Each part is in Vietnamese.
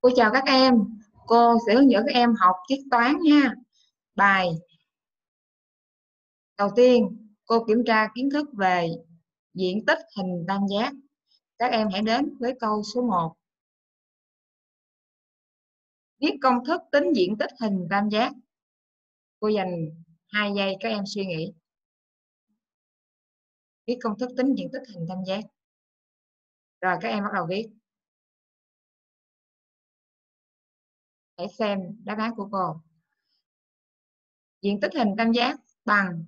Cô chào các em, cô sẽ hướng dẫn các em học chiếc toán nha. Bài đầu tiên, cô kiểm tra kiến thức về diện tích hình tam giác. Các em hãy đến với câu số 1. Viết công thức tính diện tích hình tam giác. Cô dành 2 giây các em suy nghĩ. Viết công thức tính diện tích hình tam giác. Rồi các em bắt đầu viết. Hãy xem đáp án của cô. Diện tích hình tam giác bằng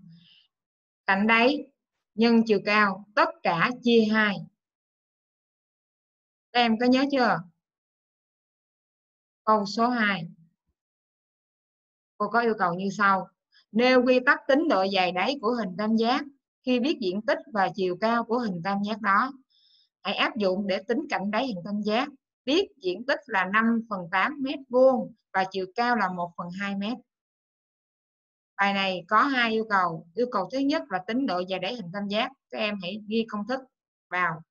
cạnh đáy, nhân chiều cao, tất cả chia 2. Các em có nhớ chưa? Câu số 2. Cô có yêu cầu như sau. Nêu quy tắc tính độ dài đáy của hình tam giác khi biết diện tích và chiều cao của hình tam giác đó. Hãy áp dụng để tính cạnh đáy hình tam giác biết diện tích là 5 phần 8 mét vuông và chiều cao là 1 phần 2 mét. Bài này có hai yêu cầu. Yêu cầu thứ nhất là tính độ dài đáy hình tam giác. Các em hãy ghi công thức vào.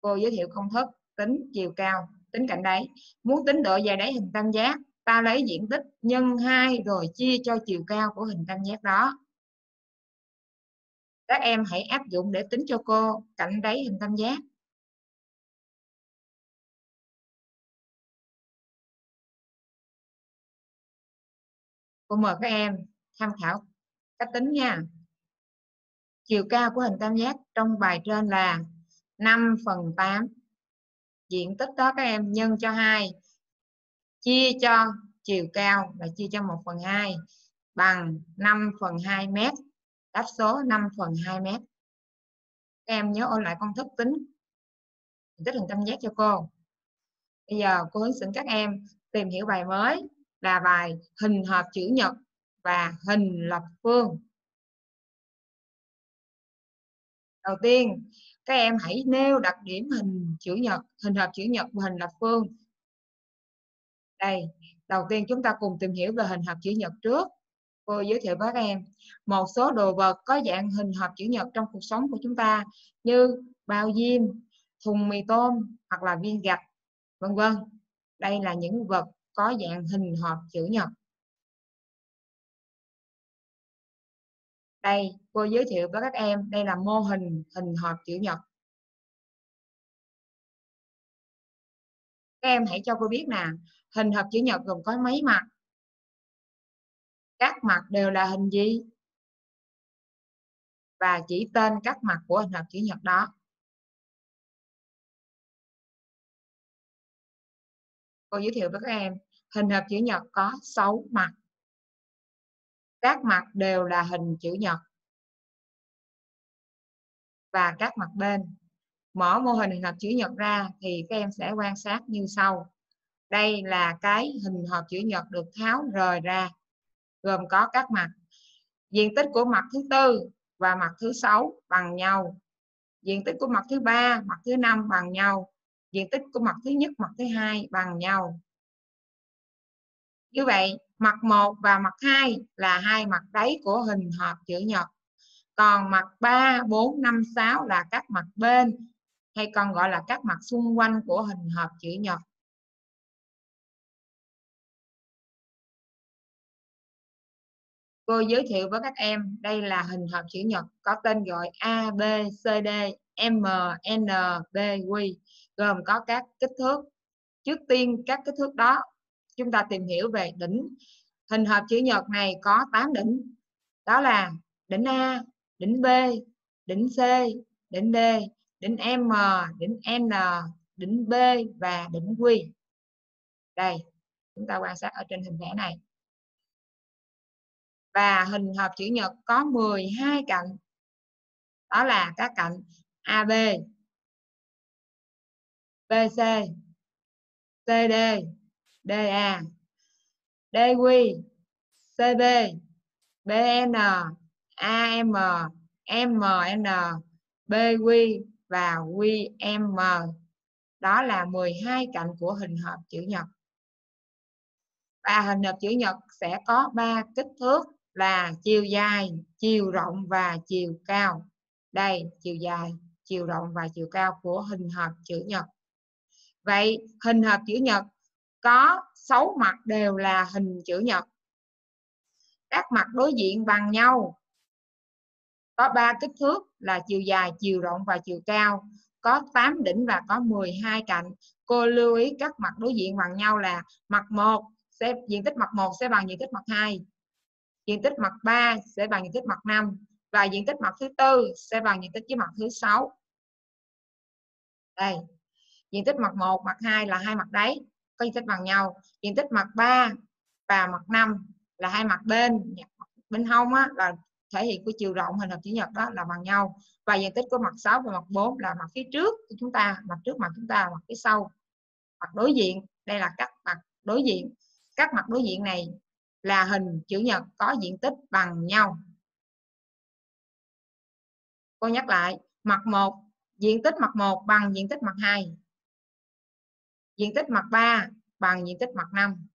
Cô giới thiệu công thức tính chiều cao, tính cạnh đáy. Muốn tính độ dài đáy hình tam giác, ta lấy diện tích nhân 2 rồi chia cho chiều cao của hình tam giác đó. Các em hãy áp dụng để tính cho cô cạnh đáy hình tam giác. Cô mời các em tham khảo. Cách tính nha. Chiều cao của hình tam giác trong bài trên là 5 phần 8 diện tích đó các em nhân cho 2 chia cho chiều cao là chia cho 1 phần 2 bằng 5 phần 2 mét. Đáp số 5 phần 2 mét. Các em nhớ ôn lại công thức tính tích hình tam giác cho cô. Bây giờ cô hướng dẫn các em tìm hiểu bài mới là bài hình hợp chữ nhật và hình lập phương. Đầu tiên, các em hãy nêu đặc điểm hình chữ nhật, hình hợp chữ nhật và hình lập phương. Đây, đầu tiên chúng ta cùng tìm hiểu về hình hợp chữ nhật trước. Cô giới thiệu với các em một số đồ vật có dạng hình hợp chữ nhật trong cuộc sống của chúng ta như bao diêm, thùng mì tôm hoặc là viên gạch, vân vân. Đây là những vật có dạng hình hộp chữ nhật. Đây, cô giới thiệu với các em, đây là mô hình hình hộp chữ nhật. Các em hãy cho cô biết nè, hình hộp chữ nhật gồm có mấy mặt? Các mặt đều là hình gì? Và chỉ tên các mặt của hình hộp chữ nhật đó. Cô giới thiệu với các em, Hình hộp chữ nhật có 6 mặt. Các mặt đều là hình chữ nhật. Và các mặt bên. Mở mô hình hình hộp chữ nhật ra thì các em sẽ quan sát như sau. Đây là cái hình hộp chữ nhật được tháo rời ra. Gồm có các mặt. Diện tích của mặt thứ tư và mặt thứ sáu bằng nhau. Diện tích của mặt thứ ba, mặt thứ năm bằng nhau. Diện tích của mặt thứ nhất, mặt thứ hai bằng nhau. Như vậy, mặt 1 và mặt 2 là hai mặt đáy của hình hộp chữ nhật. Còn mặt 3, 4, 5, 6 là các mặt bên hay còn gọi là các mặt xung quanh của hình hộp chữ nhật. Cô giới thiệu với các em đây là hình hộp chữ nhật có tên gọi A, B, C, D, M, N, B, Q gồm có các kích thước. Trước tiên các kích thước đó chúng ta tìm hiểu về đỉnh hình hộp chữ nhật này có 8 đỉnh. Đó là đỉnh A, đỉnh B, đỉnh C, đỉnh D, đỉnh M, đỉnh N, đỉnh B và đỉnh Q. Đây, chúng ta quan sát ở trên hình vẽ này. Và hình hộp chữ nhật có 12 cạnh. Đó là các cạnh AB BC CD DA, DQ, CB, BN, AM, MN, BQ và QM. Đó là 12 cạnh của hình hộp chữ nhật. Và hình hộp chữ nhật sẽ có 3 kích thước là chiều dài, chiều rộng và chiều cao. Đây, chiều dài, chiều rộng và chiều cao của hình hộp chữ nhật. vậy hình hộp chữ nhật có 6 mặt đều là hình chữ nhật. Các mặt đối diện bằng nhau. Có ba kích thước là chiều dài, chiều rộng và chiều cao. Có 8 đỉnh và có 12 cạnh. Cô lưu ý các mặt đối diện bằng nhau là mặt 1 sẽ, diện tích mặt 1 sẽ bằng diện tích mặt 2 diện tích mặt 3 sẽ bằng diện tích mặt 5 và diện tích mặt thứ tư sẽ bằng diện tích với mặt thứ sáu. Đây, diện tích mặt 1 mặt 2 là hai mặt đáy có diện tích bằng nhau. Diện tích mặt 3 và mặt 5 là hai mặt bên bên hông á, là thể hiện của chiều rộng hình hộp chữ nhật đó là bằng nhau. Và diện tích của mặt 6 và mặt 4 là mặt phía trước của chúng ta mặt trước mặt chúng ta mặt phía sau. Mặt đối diện đây là các mặt đối diện. Các mặt đối diện này là hình chữ nhật có diện tích bằng nhau. Cô nhắc lại mặt 1 diện tích mặt 1 bằng diện tích mặt 2 diện tích mặt 3 bằng diện tích mặt 5